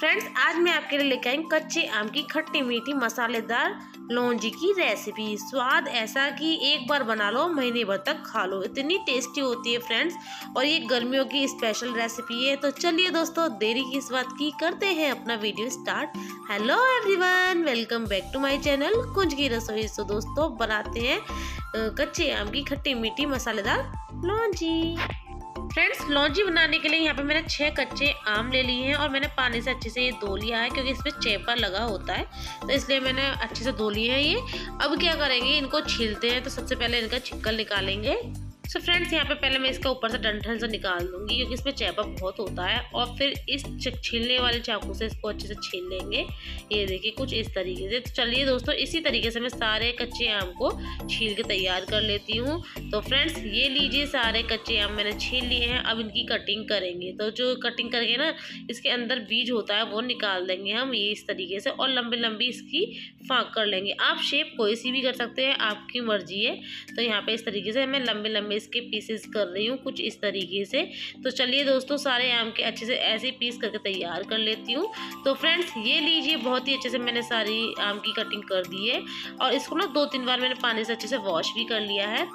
Friends आज मैं आपके लिए लेकर आई कच्चे आम की खट्टी मीठी, मसालेदार लौंजी की रेसिपी स्वाद ऐसा कि एक बार बना लो, महीने भर तक खा लो। इतनी टेस्टी होती है फ्रेंड्स और ये गर्मियों की स्पेशल रेसिपी है। तो चलिए दोस्तों, देरी की इस बात की करते हैं। अपना video start hello everyone welcome back to my channel Kunj ki Rasoi. So दोस्तों, बनाते हैं कच्चे आम की खट्टी मीठी, मसालेदार लौंजी। फ्रेंड्स लॉन्जी बनाने के लिए यहाँ पे मैंने छः कच्चे आम ले लिए हैं और मैंने पानी से अच्छे से ये धो लिया है क्योंकि इसमें चेपा लगा होता है तो इसलिए मैंने अच्छे से धो लिए हैं ये। अब क्या करेंगे, इनको छीलते हैं तो सबसे पहले इनका छिक्कल निकालेंगे। सो फ्रेंड्स यहाँ पे पहले मैं इसका ऊपर से डंठल से निकाल दूँगी, क्योंकि इसमें चैपा बहुत होता है। और फिर इस छीलने वाले चाकू से इसको अच्छे से छील लेंगे। ये देखिए, कुछ इस तरीके से। तो चलिए दोस्तों, इसी तरीके से मैं सारे कच्चे आम को छील के तैयार कर लेती हूँ। तो फ्रेंड्स ये लीजिए, सारे कच्चे आम मैंने छील लिए हैं। अब इनकी कटिंग करेंगे। तो जो कटिंग करके ना, इसके अंदर बीज होता है, वो निकाल देंगे हम ये इस तरीके से, और लंबी लंबी इसकी फाँक कर लेंगे। आप शेप कोई सी भी कर सकते हैं, आपकी मर्ज़ी है। तो यहाँ पर इस तरीके से मैं लंबे लंबे इसके पीसेस कर रही हूँ कुछ इस तरीके से। तो चलिए दोस्तों, सारे आम के अच्छे से ऐसे पीस करके तैयार कर लेती हूँ। तो फ्रेंड्स ये लीजिए, बहुत ही अच्छे से मैंने सारी आम की कटिंग कर दी है। और इसको ना दो तीन बार मैंने पानी से अच्छे से वॉश भी कर लिया है।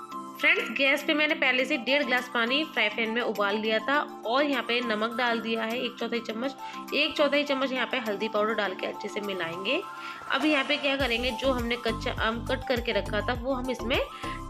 फ्रेंड्स गैस पे मैंने पहले से डेढ़ ग्लास पानी फ्राई पैन में उबाल लिया था और यहाँ पे नमक डाल दिया है, एक चौथाई चम्मच। एक चौथाई चम्मच यहाँ पे हल्दी पाउडर डाल के अच्छे से मिलाएँगे। अब यहाँ पे क्या करेंगे, जो हमने कच्चा आम कट करके रखा था, वो हम इसमें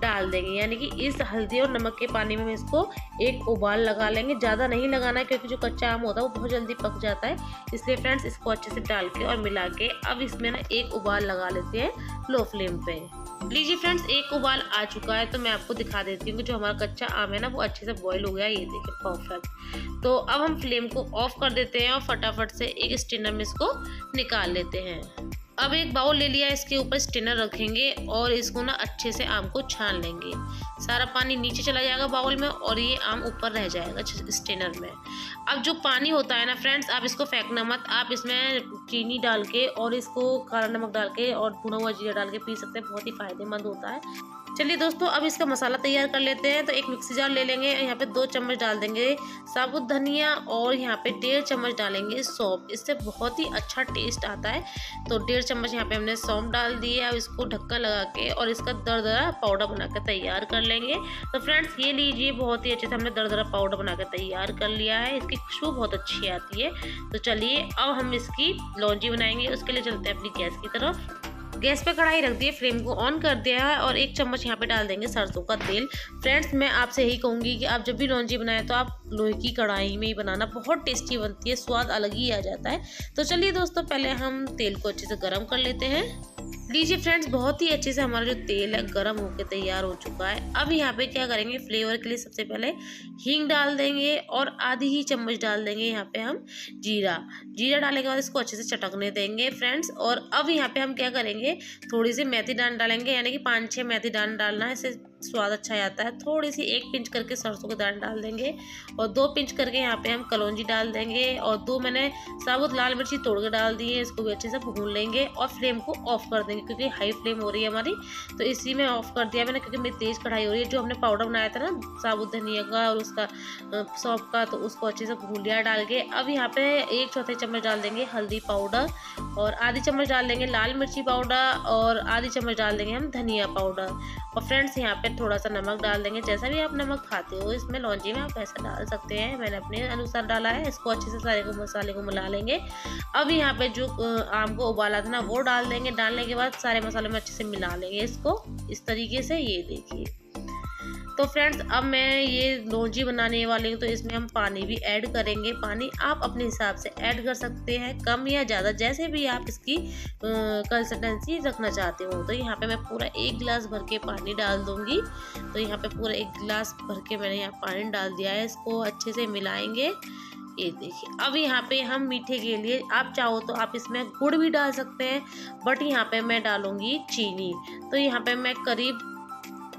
डाल देंगे। यानी कि इस हल्दी और नमक के पानी में हम इसको एक उबाल लगा लेंगे। ज़्यादा नहीं लगाना है, क्योंकि जो कच्चा आम होता है, वो बहुत जल्दी पक जाता है। इसलिए फ्रेंड्स इसको अच्छे से डाल के और मिला के अब इसमें ना एक उबाल लगा लेते हैं लो फ्लेम पे। लीजिए फ्रेंड्स एक उबाल आ चुका है तो मैं आपको दिखा देती हूँ कि जो हमारा कच्चा आम है ना, वो अच्छे से बॉईल हो गया, ये देखिए परफेक्ट तो अब हम फ्लेम को ऑफ़ कर देते हैं और फटाफट से एक स्टिनर में इसको निकाल लेते हैं। अब एक बाउल ले लिया, इसके ऊपर स्टिनर रखेंगे और इसको ना अच्छे से आम को छान लेंगे। सारा पानी नीचे चला जाएगा बाउल में और ये आम ऊपर रह जाएगा स्टिनर में। अब जो पानी होता है ना फ्रेंड्स आप इसको फेंकना मत। आप इसमें चीनी डाल के और इसको काला नमक डाल के और भुना हुआ जीरा डाल के पी सकते हैं, बहुत ही फ़ायदेमंद होता है। चलिए दोस्तों, अब इसका मसाला तैयार कर लेते हैं। तो एक मिक्सी जार ले लेंगे, यहाँ पे दो चम्मच डाल देंगे साबुत धनिया और यहाँ पे डेढ़ चम्मच डालेंगे सौंप इससे बहुत ही अच्छा टेस्ट आता है। तो डेढ़ चम्मच यहाँ पे हमने सौंप डाल दिए अब इसको ढक्कन लगा के और इसका दरदरा पाउडर बना कर तैयार कर लेंगे। तो फ्रेंड्स, ये लीजिए, बहुत ही अच्छे से हमने दरदरा पाउडर बना कर तैयार कर लिया है। इसकी खुशबू बहुत अच्छी आती है। तो चलिए, अब हम इसकी लौंजी बनाएँगे। उसके लिए चलते हैं अपनी गैस की तरफ़। गैस पे कढ़ाई रख दिए, फ्लेम को ऑन कर दिया है और एक चम्मच यहाँ पे डाल देंगे सरसों का तेल। फ्रेंड्स, मैं आपसे यही कहूँगी कि आप जब भी लौंजी बनाएँ तो आप लोहे की कढ़ाई में ही बनाना, बहुत टेस्टी बनती है, स्वाद अलग ही आ जाता है। तो चलिए दोस्तों, पहले हम तेल को अच्छे से गर्म कर लेते हैं। लीजिए फ्रेंड्स, बहुत ही अच्छे से हमारा जो तेल है गर्म होकर तैयार हो चुका है। अब यहाँ पे क्या करेंगे, फ्लेवर के लिए सबसे पहले हींग डाल देंगे और आधी ही चम्मच डाल देंगे यहाँ पे हम जीरा। जीरा डालने के बाद इसको अच्छे से चटकने देंगे फ्रेंड्स और अब यहाँ पे हम क्या करेंगे, थोड़ी सी मेथी डाल डालेंगे, यानी कि पाँच छः मेथी डाल डालना है, इसे स्वाद अच्छा आता है। थोड़ी सी एक पिंच करके सरसों के दाने डाल देंगे और दो पिंच करके यहाँ पे हम कलौजी डाल देंगे और दो मैंने साबुत लाल मिर्ची तोड़ के डाल दी है, इसको भी अच्छे से भून लेंगे और फ्लेम को ऑफ़ कर देंगे क्योंकि हाई फ्लेम हो रही है हमारी तो इसी में ऑफ़ कर दिया मैंने क्योंकि मेरी तेज़ कढ़ाई हो रही है। जो हमने पाउडर बनाया था ना, साबुत धनिया का और उसका सौंप का तो उसको अच्छे से भून लिया डाल के अब यहाँ पे एक चौथे चम्मच डाल देंगे हल्दी पाउडर और आधी चम्मच डाल देंगे लाल मिर्ची पाउडर और आधी चम्मच डाल देंगे हम धनिया पाउडर। और फ्रेंड्स, यहाँ पे थोड़ा सा नमक डाल देंगे। जैसा भी आप नमक खाते हो, इसमें लॉन्जी में आप ऐसा डाल सकते हैं। मैंने अपने अनुसार डाला है। इसको अच्छे से सारे को मसाले को मिला लेंगे। अब यहाँ पे जो आम को उबाला था ना, वो डाल देंगे। डालने के बाद सारे मसाले में अच्छे से मिला लेंगे इसको। इस तरीके से ये देखिए। तो फ्रेंड्स, अब मैं ये लौंजी बनाने वाली हूँ तो इसमें हम पानी भी ऐड करेंगे। पानी आप अपने हिसाब से ऐड कर सकते हैं, कम या ज़्यादा, जैसे भी आप इसकी कंसिस्टेंसी रखना चाहते हो। तो यहाँ पे मैं पूरा एक गिलास भर के पानी डाल दूँगी। तो यहाँ पे पूरा एक गिलास भर के मैंने यहाँ पानी डाल दिया है, इसको अच्छे से मिलाएँगे। ये देखिए, अब यहाँ पे हम मीठे के लिए, आप चाहो तो आप इसमें गुड़ भी डाल सकते हैं, बट यहाँ पे मैं डालूँगी चीनी। तो यहाँ पे मैं करीब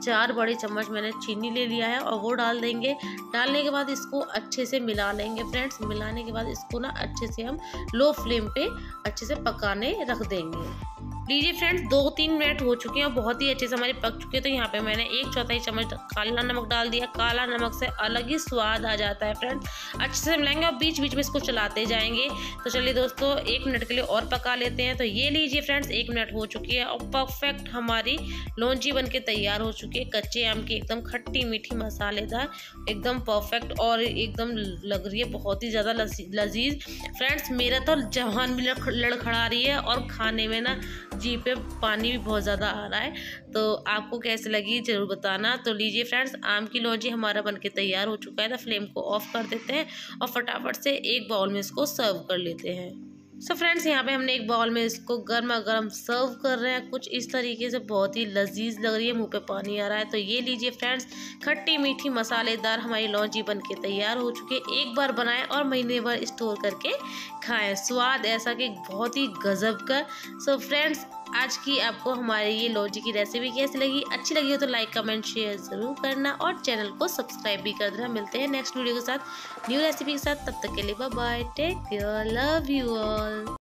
चार बड़े चम्मच मैंने चीनी ले लिया है और वो डाल देंगे। डालने के बाद इसको अच्छे से मिला लेंगे। फ्रेंड्स, मिलाने के बाद इसको ना अच्छे से हम लो फ्लेम पे अच्छे से पकाने रख देंगे। लीजिए फ्रेंड्स दो तीन मिनट हो चुके हैं और बहुत ही अच्छे से हमारे पक चुके हैं। तो यहाँ पे मैंने एक चौथाई चम्मच काला नमक डाल दिया। काला नमक से अलग ही स्वाद आ जाता है फ्रेंड्स अच्छे से मिलाएँगे और बीच बीच में इसको चलाते जाएँगे। तो चलिए दोस्तों, एक मिनट के लिए और पका लेते हैं। तो ये लीजिए फ्रेंड्स, एक मिनट हो चुकी है और परफेक्ट हमारी लौंजी बन के तैयार हो चुकी है। कच्चे आम की एकदम खट्टी मीठी मसालेदार, एकदम परफेक्ट और एकदम लग रही है बहुत ही ज़्यादा लजीज। फ्रेंड्स, मेरा तो जवान भी लड़खड़ा रही है और खाने में ना जी पे पानी भी बहुत ज़्यादा आ रहा है। तो आपको कैसे लगी ज़रूर बताना। तो लीजिए फ्रेंड्स, आम की लौजी हमारा बनके तैयार हो चुका है। तो फ्लेम को ऑफ़ कर देते हैं और फटाफट से एक बाउल में इसको सर्व कर लेते हैं। सो फ्रेंड्स यहाँ पे हमने एक बाउल में इसको गर्मा गर्म सर्व कर रहे हैं। कुछ इस तरीके से बहुत ही लजीज लग रही है। मुँह पे पानी आ रहा है। तो ये लीजिए फ्रेंड्स खट्टी मीठी मसालेदार हमारी लौंची बन के तैयार हो चुके है। एक बार बनाएँ और महीने भर स्टोर करके खाएँ। स्वाद ऐसा कि बहुत ही गजब का। सो फ्रेंड्स आज की आपको हमारी ये लौजी की रेसिपी कैसी लगी? अच्छी लगी हो तो लाइक कमेंट शेयर ज़रूर करना और चैनल को सब्सक्राइब भी कर देना। मिलते हैं नेक्स्ट वीडियो के साथ। न्यू रेसिपी के साथ। तब तक के लिए bye take care love you all